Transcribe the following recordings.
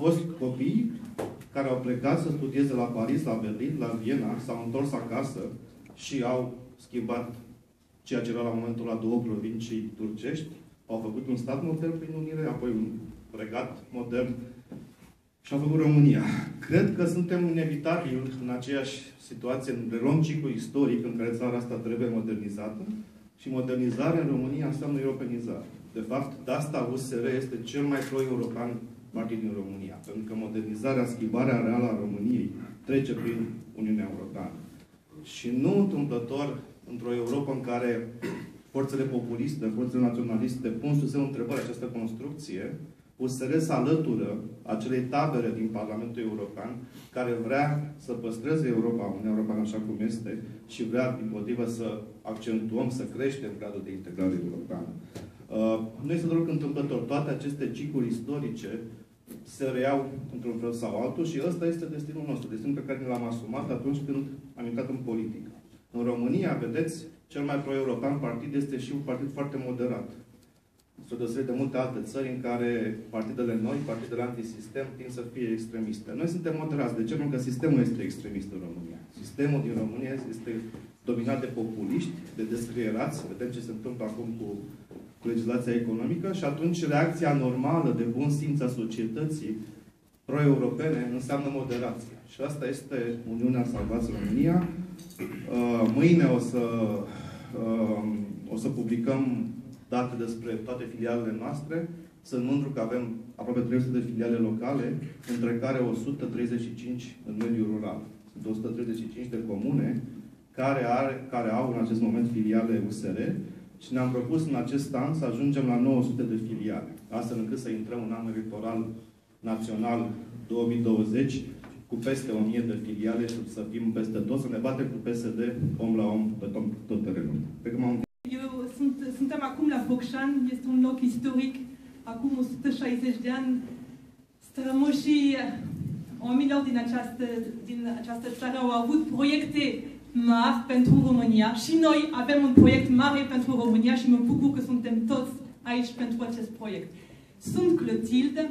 fost copii care au plecat să studieze la Paris, la Berlin, la Viena, s-au întors acasă și au schimbat ceea ce era la momentul la două provincii turcești, au făcut un stat modern prin unire, apoi un regat modern și au făcut România. Cred că suntem inevitabil în aceeași situație, în reluăm ciclul istoric în care țara asta trebuie modernizată și modernizarea în România înseamnă europenizare. De fapt, de asta USR este cel mai pro-european partid din România. Pentru că modernizarea, schimbarea reală a României trece prin Uniunea Europeană. Și nu întâmplător, într-o Europa în care forțele populiste, forțele naționaliste pun sub semnul întrebări această construcție, USR se alătură acelei tabere din Parlamentul European care vrea să păstreze Europa, Uniunea Europeană așa cum este și vrea, din motivă, să accentuăm, să creștem gradul de integrare europeană. Uh, nu este deloc întâmplător. Toate aceste cicluri istorice se reiau într-un fel sau altul și ăsta este destinul nostru, destinul pe care ne l-am asumat atunci când am intrat în politică. În România, vedeți, cel mai pro-european partid este și un partid foarte moderat. Spre deosebire de multe alte țări în care partidele noi, partidele antisistem, tind să fie extremiste. Noi suntem moderați. De ce? Pentru că sistemul este extremist în România. Sistemul din România este dominat de populiști, de descrierați. Vedem ce se întâmplă acum cu cu legislația economică și atunci reacția normală de bun simț a societății pro-europene înseamnă moderație. Și asta este Uniunea Salvați România. Uh, mâine o să, uh, o să publicăm date despre toate filialele noastre. Sunt mândru că avem aproape 300 de filiale locale, între care 135 în mediul rural. Sunt 135 de comune care, are, care au în acest moment filiale USR și ne-am propus în acest an să ajungem la 900 de filiale, astfel încât să intrăm în anul electoral național 2020 cu peste 1000 de filiale și să fim peste tot, să ne batem cu PSD om la om pe tot, tot terenul. Pe Eu sunt, suntem acum la Focșan, este un loc istoric. Acum 160 de ani, strămoșii oamenilor din această, din această țară au avut proiecte mari pentru România și noi avem un proiect mare pentru România și mă bucur că suntem toți aici pentru acest proiect. Sunt Clotilde,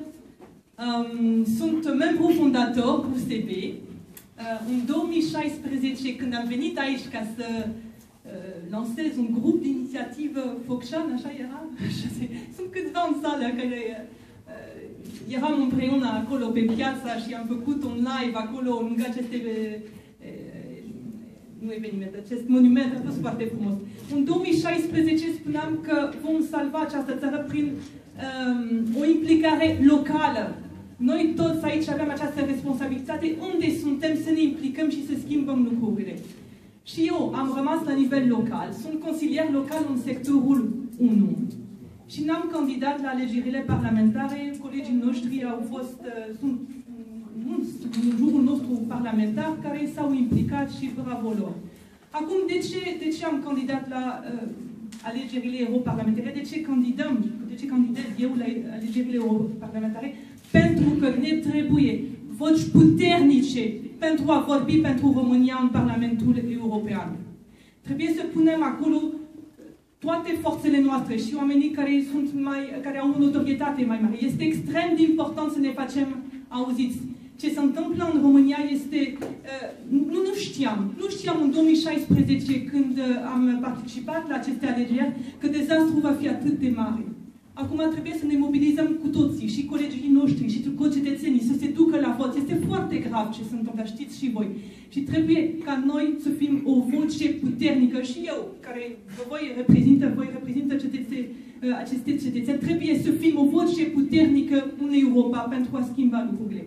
um, sunt membru fondator USB. Uh, în 2016, când am venit aici ca să uh, lansez un grup de inițiativă Focșan, așa era? sunt câțiva în sală care uh, eram împreună acolo pe piața și am făcut un live acolo lângă aceste nu eveniment, acest monument a fost foarte frumos. În 2016 spuneam că vom salva această țară prin um, o implicare locală. Noi toți aici avem această responsabilitate unde suntem să ne implicăm și să schimbăm lucrurile. Și eu am rămas la nivel local, sunt consilier local în sectorul 1 și n-am candidat la alegerile parlamentare, colegii noștri au fost, uh, sunt în jurul nostru parlamentar care s-au implicat și bravo lor. Acum, de ce, de ce am candidat la uh, alegerile europarlamentare? De ce candidăm? De ce candidez eu la alegerile europarlamentare? Pentru că ne trebuie voci puternice pentru a vorbi pentru România în Parlamentul European. Trebuie să punem acolo toate forțele noastre și oamenii care, sunt mai, care au o notorietate mai mare. Este extrem de important să ne facem auziți ce se întâmplă în România este, uh, nu, nu știam, nu știam în 2016 când uh, am participat la aceste alegeri că dezastru va fi atât de mare. Acum trebuie să ne mobilizăm cu toții, și colegii noștri, și cetățenii, să se ducă la vot. Este foarte grav ce se întâmplă, știți și voi. Și trebuie ca noi să fim o voce puternică și eu, care voi reprezintă, voi reprezintă cetățeni, uh, aceste cetățeni, trebuie să fim o voce puternică în Europa pentru a schimba lucrurile.